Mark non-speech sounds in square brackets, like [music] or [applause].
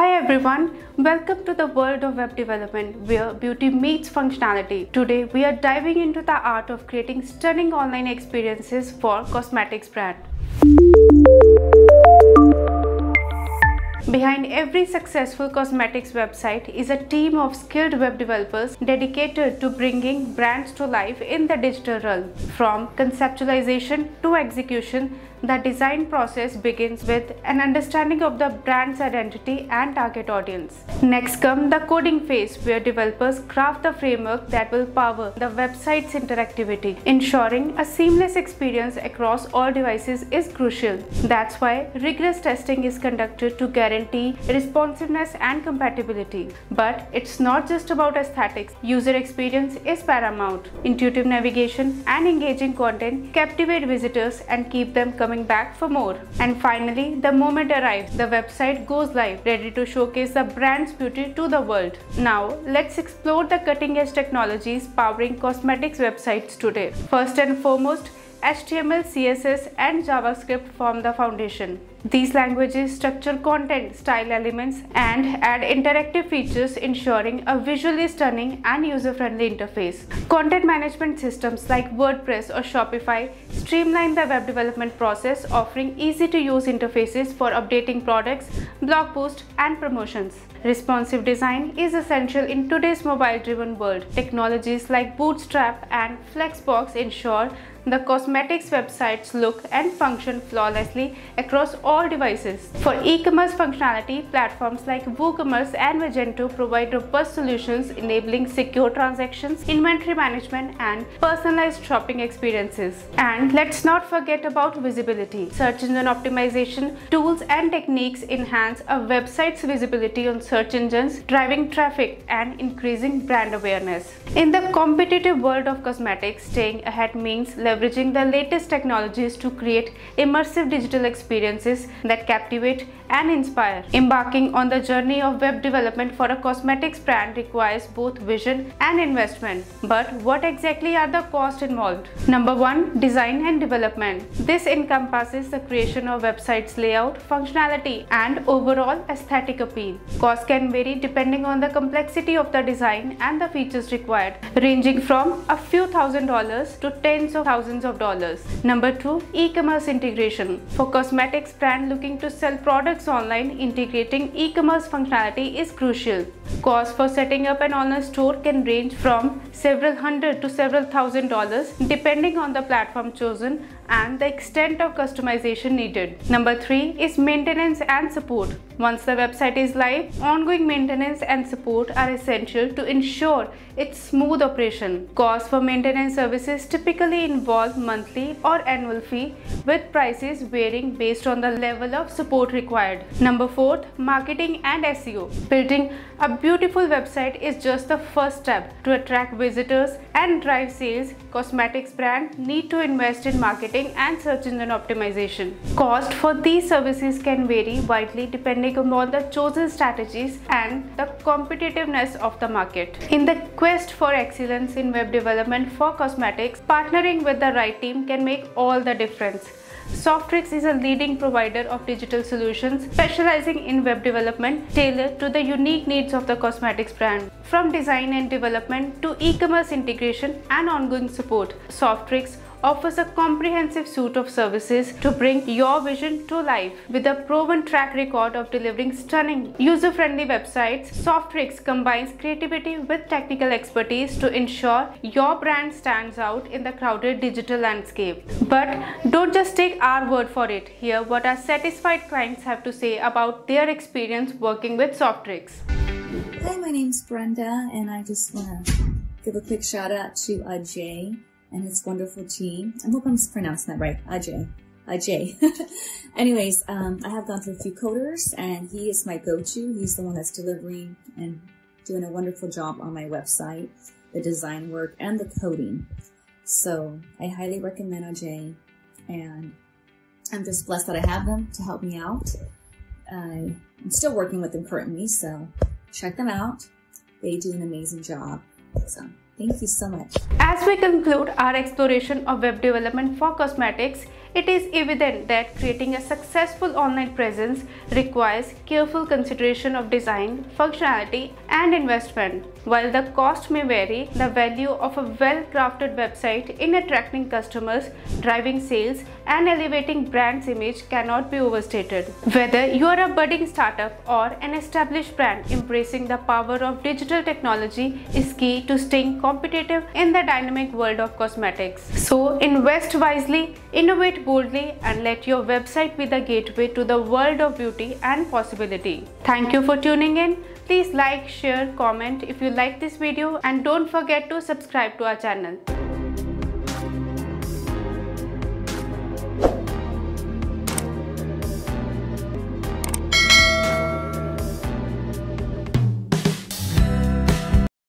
Hi everyone, welcome to the world of web development where beauty meets functionality. Today we are diving into the art of creating stunning online experiences for cosmetics brand. Behind every successful cosmetics website is a team of skilled web developers dedicated to bringing brands to life in the digital realm. From conceptualization to execution, the design process begins with an understanding of the brand's identity and target audience. Next comes the coding phase where developers craft the framework that will power the website's interactivity. Ensuring a seamless experience across all devices is crucial. That's why rigorous testing is conducted to guarantee responsiveness and compatibility. But it's not just about aesthetics. User experience is paramount. Intuitive navigation and engaging content captivate visitors and keep them coming coming back for more. And finally, the moment arrives, the website goes live, ready to showcase the brand's beauty to the world. Now, let's explore the cutting edge technologies powering cosmetics websites today. First and foremost, HTML, CSS and JavaScript form the foundation. These languages structure content, style elements and add interactive features ensuring a visually stunning and user-friendly interface. Content management systems like WordPress or Shopify streamline the web development process offering easy-to-use interfaces for updating products, blog posts and promotions. Responsive design is essential in today's mobile-driven world. Technologies like Bootstrap and Flexbox ensure the cosmetics websites look and function flawlessly across all devices. For e-commerce functionality, platforms like WooCommerce and Magento provide robust solutions enabling secure transactions, inventory management and personalized shopping experiences. And let's not forget about visibility. Search engine optimization tools and techniques enhance a website's visibility on search engines, driving traffic and increasing brand awareness. In the competitive world of cosmetics, staying ahead means the latest technologies to create immersive digital experiences that captivate and inspire. Embarking on the journey of web development for a cosmetics brand requires both vision and investment. But what exactly are the costs involved? Number 1. Design and development. This encompasses the creation of websites layout, functionality and overall aesthetic appeal. Costs can vary depending on the complexity of the design and the features required, ranging from a few thousand dollars to tens of thousands of dollars. Number 2. E-commerce integration. For cosmetics brand looking to sell products online, integrating e-commerce functionality is crucial. Cost for setting up an online store can range from several hundred to several thousand dollars depending on the platform chosen and the extent of customization needed. Number 3 is maintenance and support. Once the website is live, ongoing maintenance and support are essential to ensure its smooth operation. Costs for maintenance services typically involve monthly or annual fee with prices varying based on the level of support required. Number 4 marketing and SEO. Building a beautiful website is just the first step to attract visitors and drive sales. Cosmetics brand need to invest in marketing and search engine optimization. Cost for these services can vary widely depending upon the chosen strategies and the competitiveness of the market. In the quest for excellence in web development for cosmetics, partnering with the right team can make all the difference. Softtrix is a leading provider of digital solutions specializing in web development tailored to the unique needs of the cosmetics brand. From design and development to e-commerce integration and ongoing support, Softtrix offers a comprehensive suite of services to bring your vision to life. With a proven track record of delivering stunning, user-friendly websites, Softtrix combines creativity with technical expertise to ensure your brand stands out in the crowded digital landscape. But don't just take our word for it. Hear what our satisfied clients have to say about their experience working with Softtrix. Hi, my name's Brenda, and I just want to give a quick shout out to Ajay and his wonderful team. I hope I'm pronouncing that right. Ajay. Ajay. [laughs] Anyways, um, I have gone through a few coders and he is my go-to. He's the one that's delivering and doing a wonderful job on my website, the design work and the coding. So I highly recommend Ajay and I'm just blessed that I have them to help me out. I'm still working with them currently, so check them out. They do an amazing job. So Thank you so much. As we conclude our exploration of web development for cosmetics, it is evident that creating a successful online presence requires careful consideration of design, functionality, and investment. While the cost may vary, the value of a well-crafted website in attracting customers, driving sales, and elevating brand's image cannot be overstated. Whether you are a budding startup or an established brand, embracing the power of digital technology is key to staying competitive in the dynamic world of cosmetics. So invest wisely, innovate boldly, and let your website be the gateway to the world of beauty and possibility. Thank you for tuning in. Please like, share, comment if you like this video and don't forget to subscribe to our channel.